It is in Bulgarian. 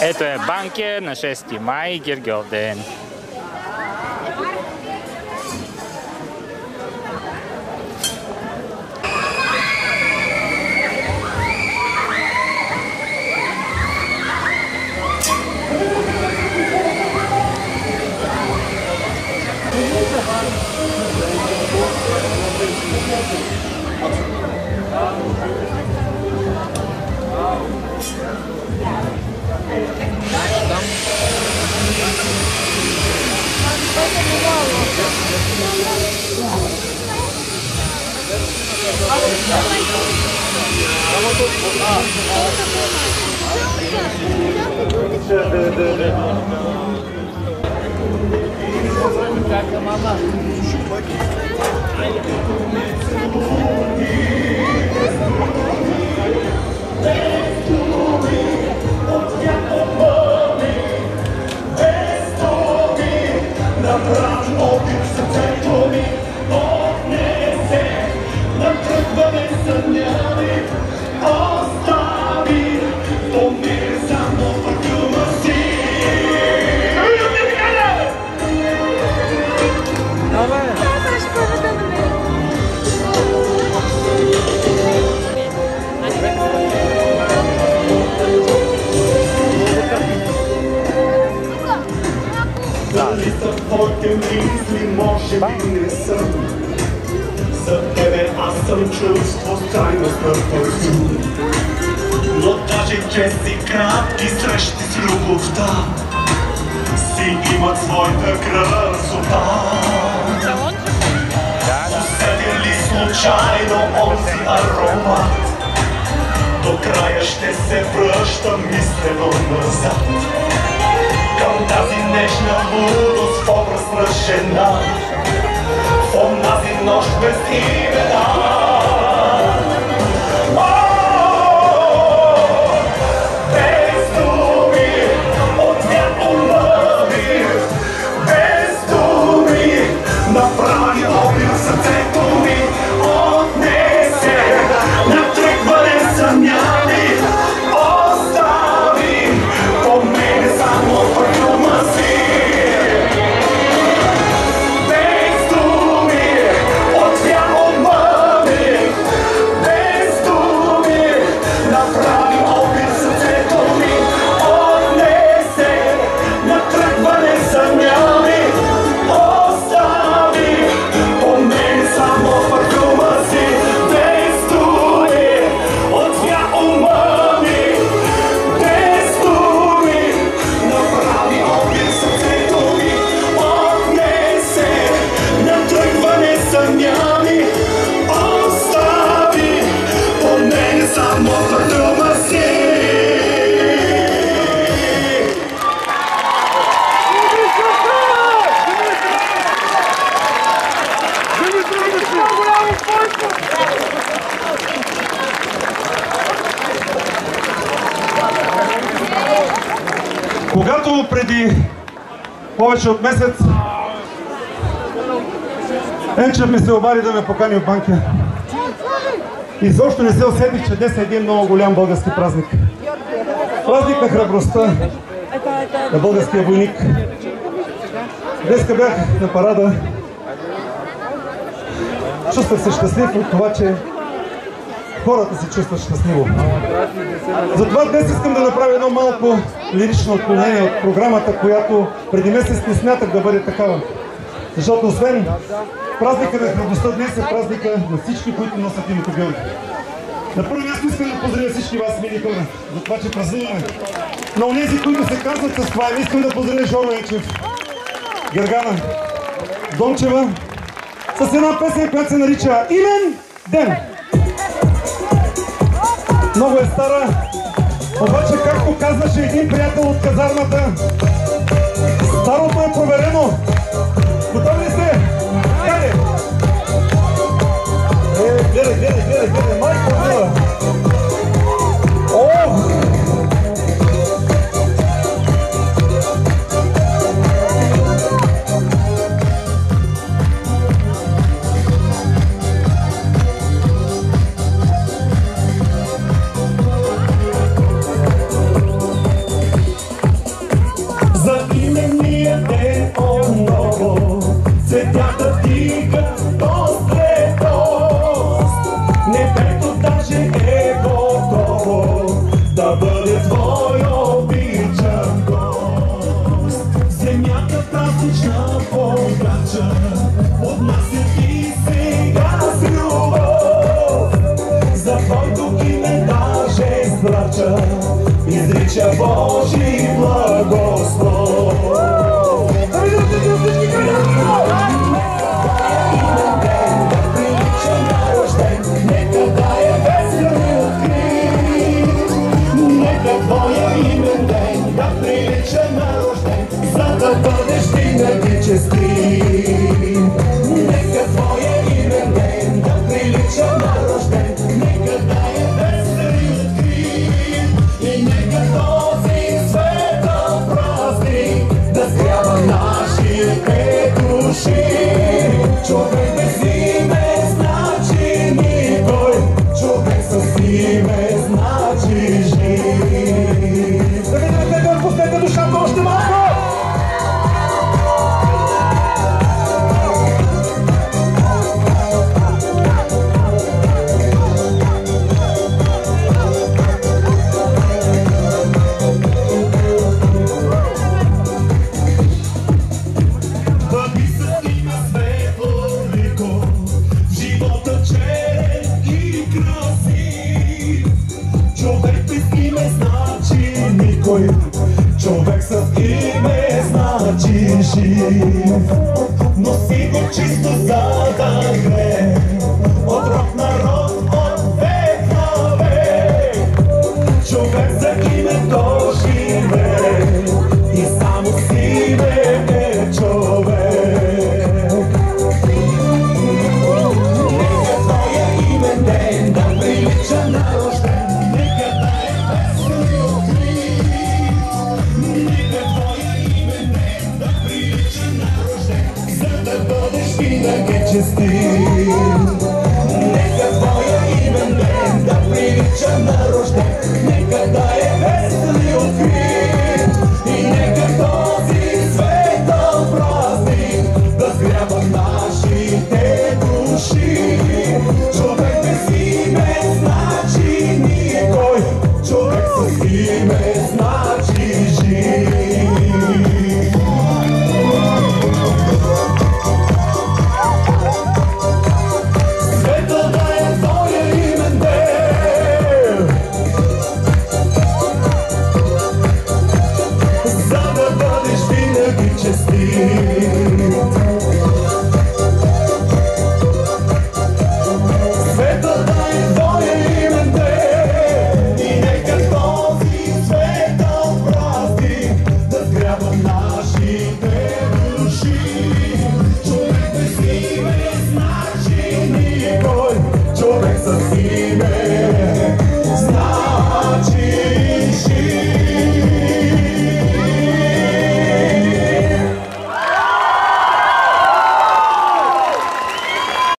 Это банки на 6 мая Гергиов день. Şu на парфюм Но даже чести кратки срещи с любовта. Си имат своята красота. Усетил ли случайно онзи аромат. До края ще се връщам мислено назад. Към тази нежна лудост в образ на жена. В онази нощ без имена Когато преди повече от месец Енчев ми се обади да ме покани в банка. Изобщо не се усетих, че днес е един много голям български празник. Празник на храбростта на българския войник. Днеска бях на парада. Чувствах се щастлив от това, че хората се чувстват щастливо. Затова днес искам да направя едно малко лирично отклонение от програмата, която преди месец не смятах да бъде такава. Защото освен празника на храбростта, днес е празника на всички, които носят името Георги. На първо място искам да поздравя всички вас, мили хора, за това, че празнуваме. На онези, които се казват с това, искам да поздравя Жоро Ечев, Гергана, Дончева, с една песен, която се нарича Имен ден. Много е стара, обаче, както казваше един приятел от казармата, старото е проверено. лято, цветята дига острето. Небето даже е готово да бъде твое обичан гост. Земята празнична покрача, отнася ти сега с любов. За твоето не даже страча, изрича Божия носи го чисто за да гре. От човек